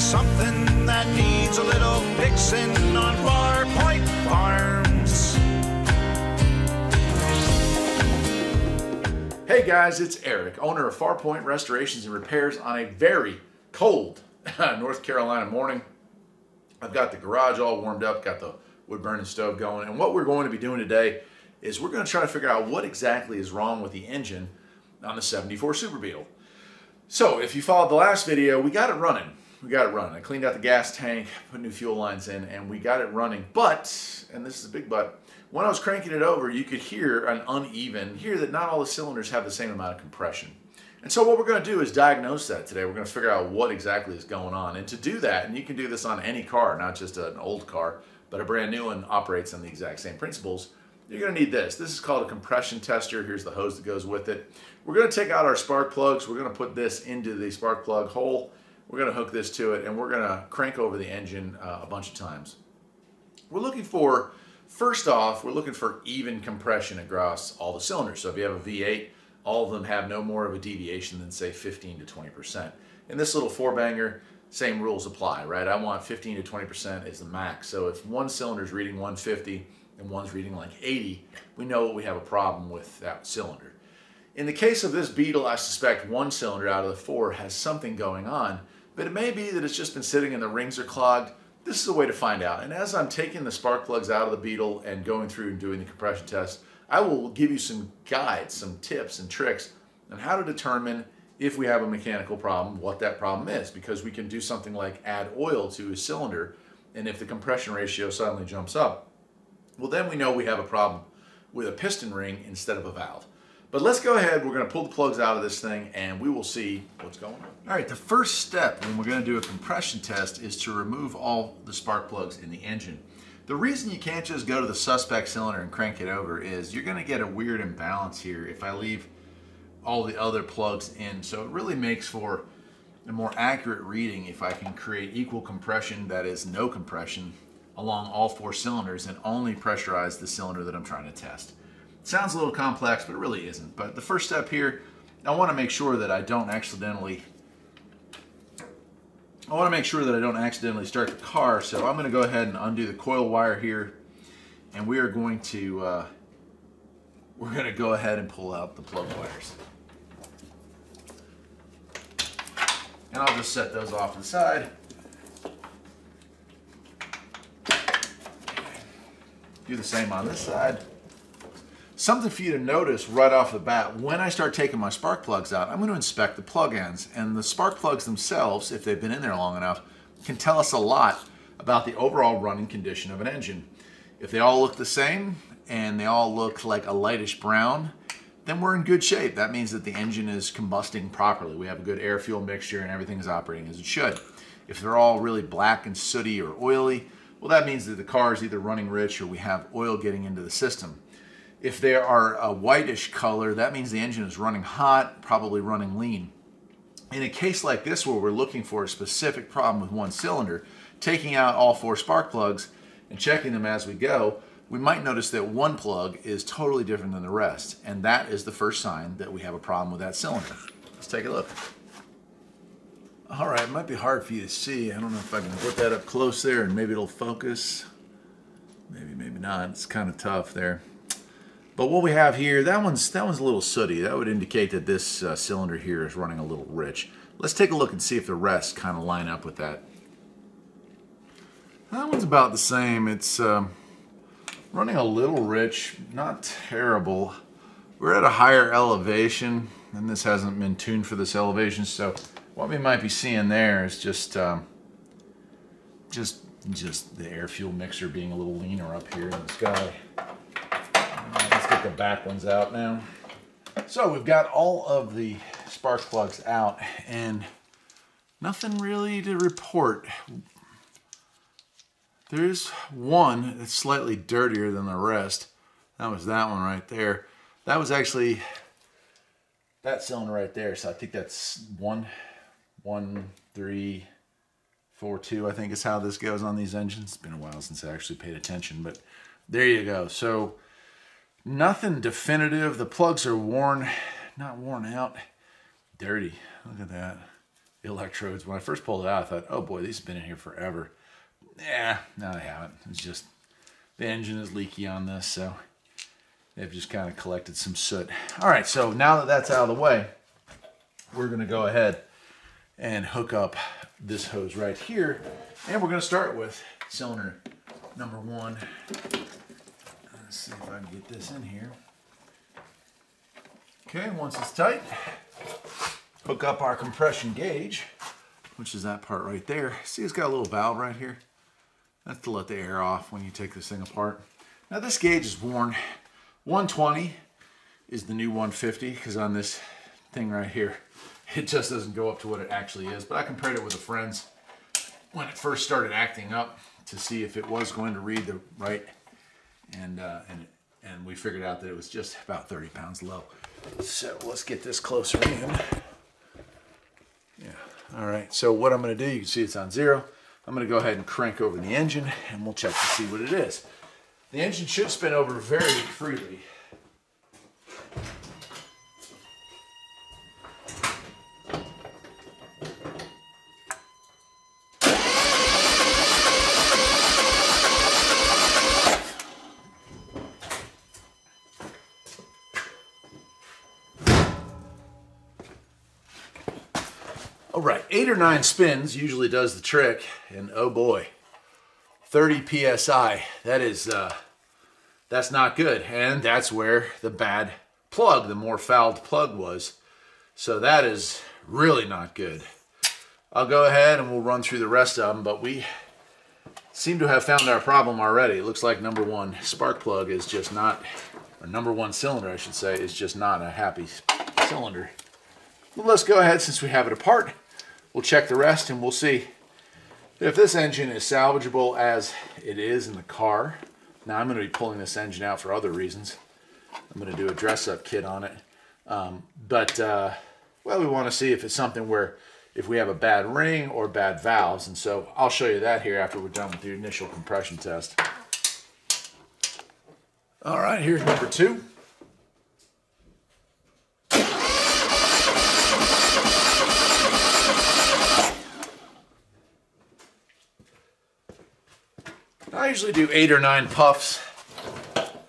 something that needs a little fixing on Farpoint Farms. Hey guys, it's Eric, owner of Farpoint Restorations and Repairs on a very cold North Carolina morning. I've got the garage all warmed up, got the wood burning stove going, and what we're going to be doing today is we're going to try to figure out what exactly is wrong with the engine on the 74 Super Beetle. So if you followed the last video, we got it running. We got it running. I cleaned out the gas tank, put new fuel lines in, and we got it running. But, and this is a big but, when I was cranking it over, you could hear an uneven, hear that not all the cylinders have the same amount of compression. And so what we're going to do is diagnose that today. We're going to figure out what exactly is going on. And to do that, and you can do this on any car, not just an old car, but a brand new one operates on the exact same principles, you're going to need this. This is called a compression tester. Here's the hose that goes with it. We're going to take out our spark plugs. We're going to put this into the spark plug hole. We're going to hook this to it, and we're going to crank over the engine uh, a bunch of times. We're looking for, first off, we're looking for even compression across all the cylinders. So if you have a V8, all of them have no more of a deviation than say 15 to 20%. In this little four banger, same rules apply, right? I want 15 to 20% is the max. So if one cylinder is reading 150 and one's reading like 80, we know we have a problem with that cylinder. In the case of this Beetle, I suspect one cylinder out of the four has something going on, but it may be that it's just been sitting and the rings are clogged. This is a way to find out. And as I'm taking the spark plugs out of the Beetle and going through and doing the compression test, I will give you some guides, some tips and tricks on how to determine if we have a mechanical problem, what that problem is, because we can do something like add oil to a cylinder, and if the compression ratio suddenly jumps up, well then we know we have a problem with a piston ring instead of a valve. But let's go ahead, we're gonna pull the plugs out of this thing and we will see what's going on. All right, the first step when we're gonna do a compression test is to remove all the spark plugs in the engine. The reason you can't just go to the suspect cylinder and crank it over is you're gonna get a weird imbalance here if I leave all the other plugs in. So it really makes for a more accurate reading if I can create equal compression, that is no compression, along all four cylinders and only pressurize the cylinder that I'm trying to test. Sounds a little complex, but it really isn't. But the first step here, I want to make sure that I don't accidentally I want to make sure that I don't accidentally start the car, so I'm going to go ahead and undo the coil wire here, and we are going to uh, we're going to go ahead and pull out the plug wires. And I'll just set those off to the side. Do the same on this side. Something for you to notice right off the bat, when I start taking my spark plugs out, I'm going to inspect the plug ends. And the spark plugs themselves, if they've been in there long enough, can tell us a lot about the overall running condition of an engine. If they all look the same and they all look like a lightish brown, then we're in good shape. That means that the engine is combusting properly. We have a good air-fuel mixture and everything is operating as it should. If they're all really black and sooty or oily, well that means that the car is either running rich or we have oil getting into the system. If they are a whitish color, that means the engine is running hot, probably running lean. In a case like this where we're looking for a specific problem with one cylinder, taking out all four spark plugs and checking them as we go, we might notice that one plug is totally different than the rest. And that is the first sign that we have a problem with that cylinder. Let's take a look. All right, it might be hard for you to see. I don't know if I can put that up close there and maybe it'll focus. Maybe, maybe not. It's kind of tough there. But what we have here, that one's that one's a little sooty. That would indicate that this uh, cylinder here is running a little rich. Let's take a look and see if the rest kind of line up with that. That one's about the same. It's um, running a little rich, not terrible. We're at a higher elevation, and this hasn't been tuned for this elevation, so what we might be seeing there is just um, just just the air fuel mixer being a little leaner up here in the sky the back ones out now. So we've got all of the spark plugs out and nothing really to report. There's one that's slightly dirtier than the rest. That was that one right there. That was actually that cylinder right there. So I think that's one, one, three, four, two. I think is how this goes on these engines. It's been a while since I actually paid attention, but there you go. So Nothing definitive. The plugs are worn, not worn out, dirty. Look at that. electrodes. When I first pulled it out, I thought, oh boy, these have been in here forever. Yeah, no, they haven't. It's just the engine is leaky on this, so they've just kind of collected some soot. All right, so now that that's out of the way, we're going to go ahead and hook up this hose right here. And we're going to start with cylinder number one. Let's see if I can get this in here. Okay, once it's tight, hook up our compression gauge, which is that part right there. See, it's got a little valve right here. That's to let the air off when you take this thing apart. Now this gauge is worn. 120 is the new 150 because on this thing right here, it just doesn't go up to what it actually is. But I compared it with a friends when it first started acting up to see if it was going to read the right, and uh, and and we figured out that it was just about 30 pounds low. So let's get this closer in. Yeah. All right. So what I'm going to do, you can see it's on zero. I'm going to go ahead and crank over the engine, and we'll check to see what it is. The engine should spin over very freely. All right, eight or nine spins usually does the trick, and oh boy, 30 psi. That is, uh, that's not good, and that's where the bad plug, the more fouled plug was. So that is really not good. I'll go ahead and we'll run through the rest of them, but we seem to have found our problem already. It looks like number one spark plug is just not, or number one cylinder, I should say, is just not a happy cylinder. Well, let's go ahead since we have it apart. We'll check the rest and we'll see if this engine is salvageable as it is in the car. Now I'm going to be pulling this engine out for other reasons. I'm going to do a dress-up kit on it. Um, but, uh, well, we want to see if it's something where if we have a bad ring or bad valves. And so I'll show you that here after we're done with the initial compression test. All right, here's number two. Usually do eight or nine puffs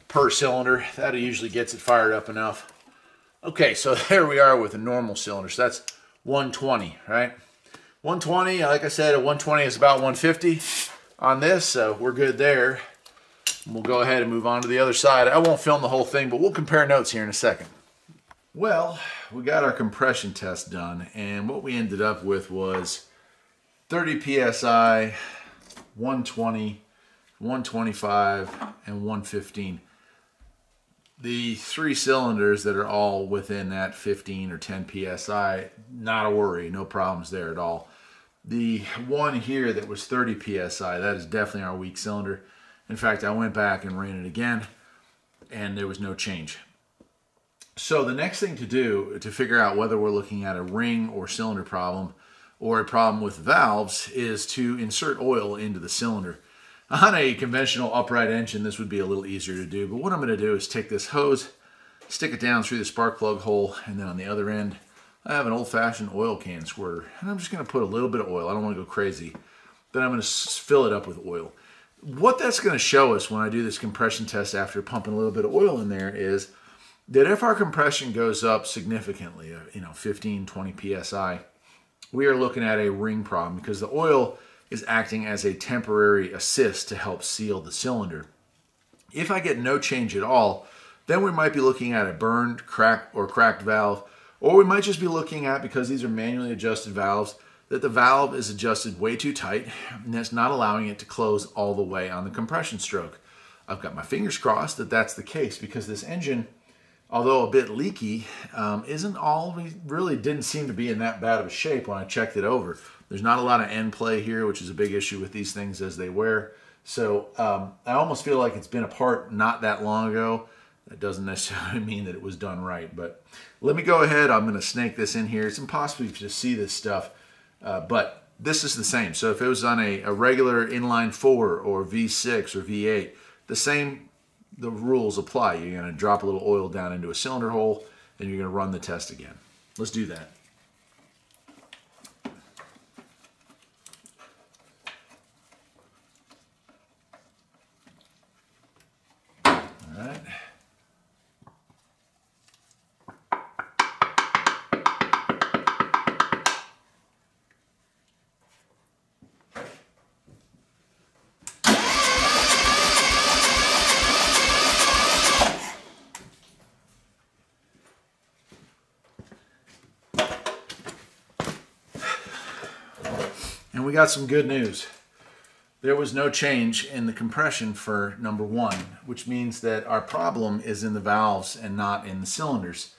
per cylinder. That usually gets it fired up enough. Okay, so there we are with a normal cylinder. So that's 120, right? 120, like I said, a 120 is about 150 on this, so we're good there. We'll go ahead and move on to the other side. I won't film the whole thing, but we'll compare notes here in a second. Well, we got our compression test done, and what we ended up with was 30 psi, 120, 125, and 115. The three cylinders that are all within that 15 or 10 psi, not a worry, no problems there at all. The one here that was 30 psi, that is definitely our weak cylinder. In fact, I went back and ran it again, and there was no change. So the next thing to do to figure out whether we're looking at a ring or cylinder problem or a problem with valves is to insert oil into the cylinder. On a conventional upright engine, this would be a little easier to do, but what I'm going to do is take this hose, stick it down through the spark plug hole, and then on the other end, I have an old-fashioned oil can squirter. And I'm just going to put a little bit of oil. I don't want to go crazy. Then I'm going to fill it up with oil. What that's going to show us when I do this compression test after pumping a little bit of oil in there is that if our compression goes up significantly, uh, you know, 15, 20 psi, we are looking at a ring problem because the oil is acting as a temporary assist to help seal the cylinder. If I get no change at all, then we might be looking at a burned, cracked, or cracked valve, or we might just be looking at, because these are manually adjusted valves, that the valve is adjusted way too tight and that's not allowing it to close all the way on the compression stroke. I've got my fingers crossed that that's the case because this engine, although a bit leaky, um, isn't all, really didn't seem to be in that bad of a shape when I checked it over. There's not a lot of end play here, which is a big issue with these things as they wear. So um, I almost feel like it's been apart not that long ago. That doesn't necessarily mean that it was done right. But let me go ahead. I'm going to snake this in here. It's impossible to see this stuff. Uh, but this is the same. So if it was on a, a regular inline 4 or V6 or V8, the same the rules apply. You're going to drop a little oil down into a cylinder hole and you're going to run the test again. Let's do that. We got some good news. There was no change in the compression for number one, which means that our problem is in the valves and not in the cylinders.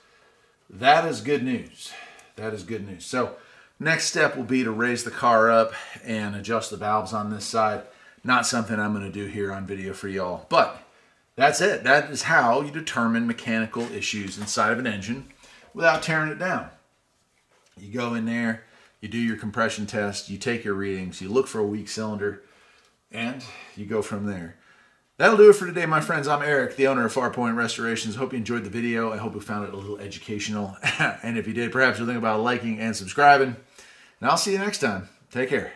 That is good news. That is good news. So next step will be to raise the car up and adjust the valves on this side. Not something I'm going to do here on video for y'all, but that's it. That is how you determine mechanical issues inside of an engine without tearing it down. You go in there, you do your compression test, you take your readings, you look for a weak cylinder, and you go from there. That'll do it for today, my friends. I'm Eric, the owner of Farpoint Restorations. Hope you enjoyed the video. I hope you found it a little educational. and if you did, perhaps you'll think about liking and subscribing. And I'll see you next time. Take care.